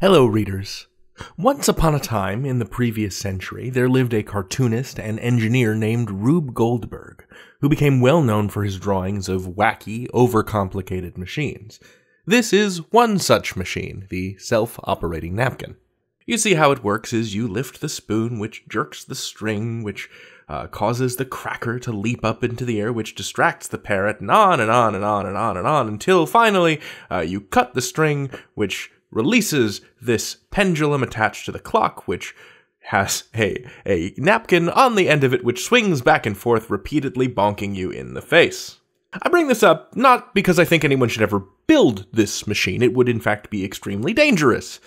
Hello, readers. Once upon a time in the previous century, there lived a cartoonist and engineer named Rube Goldberg, who became well known for his drawings of wacky, overcomplicated machines. This is one such machine, the self operating napkin. You see how it works is you lift the spoon, which jerks the string, which uh, causes the cracker to leap up into the air, which distracts the parrot, and on and on and on and on and on until finally uh, you cut the string, which releases this pendulum attached to the clock, which has a, a napkin on the end of it which swings back and forth, repeatedly bonking you in the face. I bring this up not because I think anyone should ever build this machine. It would, in fact, be extremely dangerous.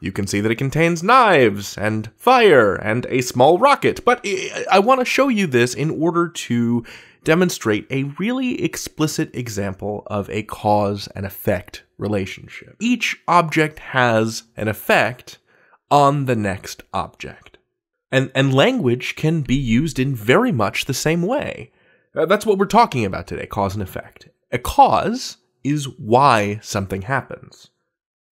You can see that it contains knives and fire and a small rocket, but I want to show you this in order to demonstrate a really explicit example of a cause and effect relationship. Each object has an effect on the next object. And, and language can be used in very much the same way. That's what we're talking about today cause and effect. A cause is why something happens,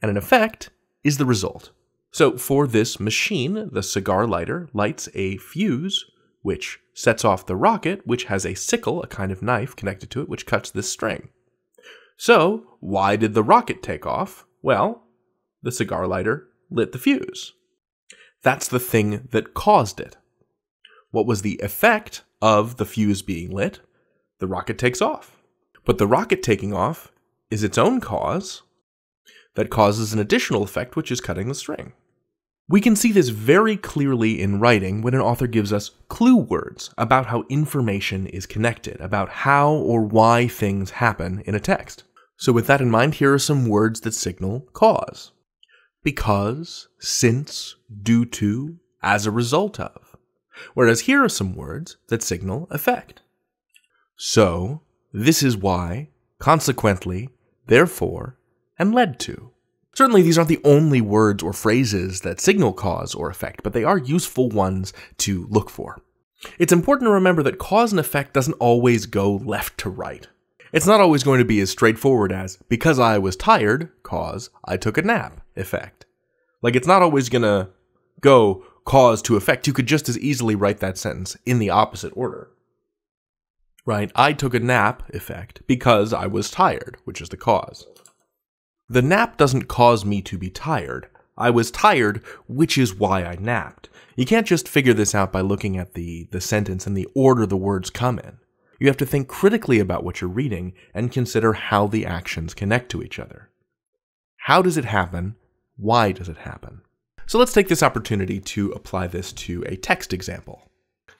and an effect is the result. So, for this machine, the cigar lighter lights a fuse which sets off the rocket, which has a sickle, a kind of knife connected to it, which cuts this string. So, why did the rocket take off? Well, the cigar lighter lit the fuse. That's the thing that caused it. What was the effect of the fuse being lit? The rocket takes off. But the rocket taking off is its own cause that causes an additional effect, which is cutting the string. We can see this very clearly in writing when an author gives us clue words about how information is connected, about how or why things happen in a text. So, with that in mind, here are some words that signal cause because, since, due to, as a result of. Whereas here are some words that signal effect. So, this is why, consequently, therefore, and led to. Certainly, these aren't the only words or phrases that signal cause or effect, but they are useful ones to look for. It's important to remember that cause and effect doesn't always go left to right. It's not always going to be as straightforward as, because I was tired, cause, I took a nap, effect. Like, it's not always going to go cause to effect. You could just as easily write that sentence in the opposite order. Right? I took a nap, effect, because I was tired, which is the cause. The nap doesn't cause me to be tired. I was tired, which is why I napped. You can't just figure this out by looking at the, the sentence and the order the words come in. You have to think critically about what you're reading and consider how the actions connect to each other. How does it happen? Why does it happen? So let's take this opportunity to apply this to a text example.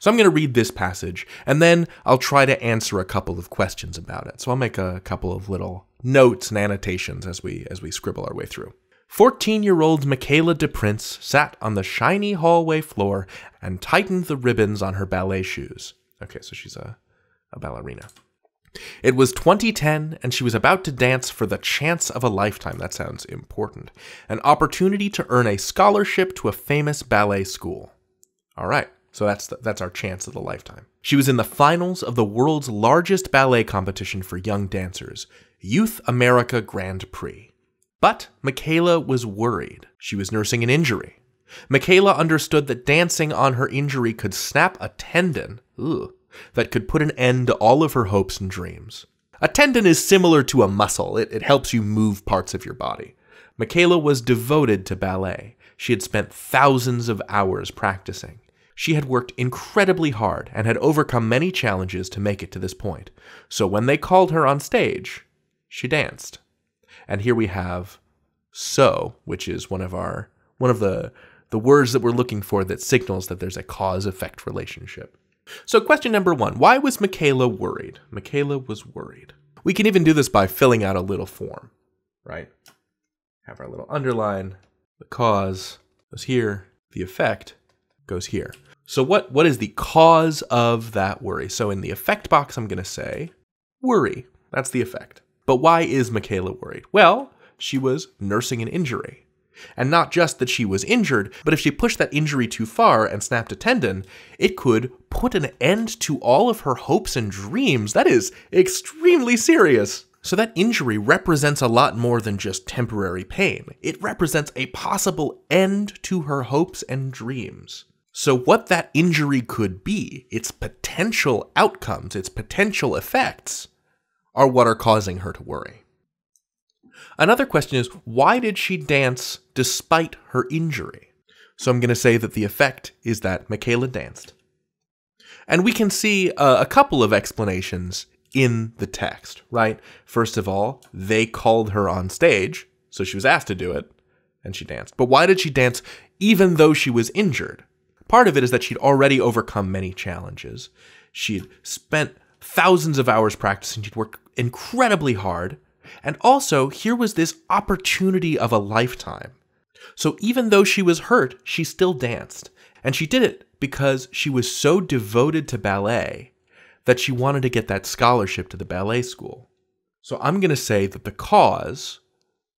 So I'm going to read this passage, and then I'll try to answer a couple of questions about it. So I'll make a couple of little notes and annotations as we as we scribble our way through. 14-year-old Michaela DePrince sat on the shiny hallway floor and tightened the ribbons on her ballet shoes. Okay, so she's a, a ballerina. It was 2010, and she was about to dance for the chance of a lifetime. That sounds important. An opportunity to earn a scholarship to a famous ballet school. All right, so that's the, that's our chance of a lifetime. She was in the finals of the world's largest ballet competition for young dancers, Youth America Grand Prix. But Michaela was worried. She was nursing an injury. Michaela understood that dancing on her injury could snap a tendon ugh, that could put an end to all of her hopes and dreams. A tendon is similar to a muscle, it, it helps you move parts of your body. Michaela was devoted to ballet. She had spent thousands of hours practicing. She had worked incredibly hard and had overcome many challenges to make it to this point. So when they called her on stage, she danced. And here we have so, which is one of our one of the the words that we're looking for that signals that there's a cause effect relationship. So question number 1, why was Michaela worried? Michaela was worried. We can even do this by filling out a little form, right? Have our little underline, the cause was here, the effect goes here. So what what is the cause of that worry? So in the effect box I'm going to say worry. That's the effect. But why is Michaela worried? Well, she was nursing an injury. And not just that she was injured, but if she pushed that injury too far and snapped a tendon, it could put an end to all of her hopes and dreams. That is extremely serious. So that injury represents a lot more than just temporary pain. It represents a possible end to her hopes and dreams. So, what that injury could be, its potential outcomes, its potential effects, are what are causing her to worry. Another question is why did she dance despite her injury? So, I'm going to say that the effect is that Michaela danced. And we can see uh, a couple of explanations in the text, right? First of all, they called her on stage, so she was asked to do it, and she danced. But why did she dance even though she was injured? Part of it is that she'd already overcome many challenges. She'd spent thousands of hours practicing, she'd worked incredibly hard. And also, here was this opportunity of a lifetime. So even though she was hurt, she still danced. And she did it because she was so devoted to ballet that she wanted to get that scholarship to the ballet school. So I'm going to say that the cause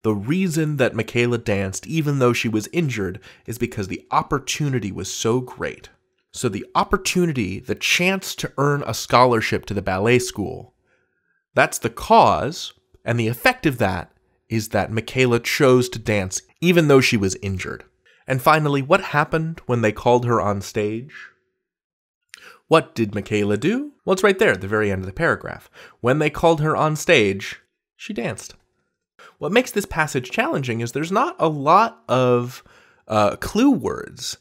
the reason that Michaela danced, even though she was injured, is because the opportunity was so great. So, the opportunity, the chance to earn a scholarship to the ballet school, that's the cause, and the effect of that is that Michaela chose to dance even though she was injured. And finally, what happened when they called her on stage? What did Michaela do? Well, it's right there at the very end of the paragraph. When they called her on stage, she danced. What makes this passage challenging is there's not a lot of uh, clue words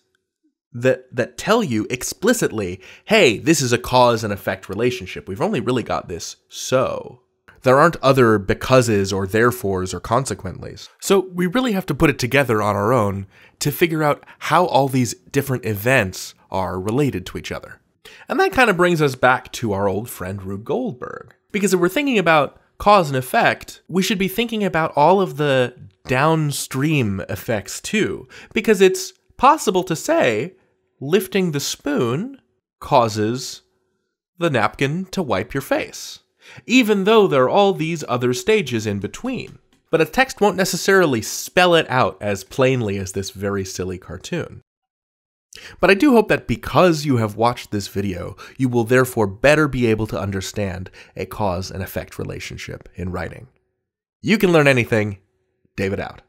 that that tell you explicitly, hey, this is a cause and effect relationship. We've only really got this so. There aren't other becauses or therefores or consequentlies. So we really have to put it together on our own to figure out how all these different events are related to each other. And that kind of brings us back to our old friend Rube Goldberg. Because if we're thinking about cause and effect, we should be thinking about all of the downstream effects too, because it's possible to say lifting the spoon causes the napkin to wipe your face, even though there are all these other stages in between. But a text won't necessarily spell it out as plainly as this very silly cartoon. But I do hope that because you have watched this video, you will therefore better be able to understand a cause and effect relationship in writing. You can learn anything. David out.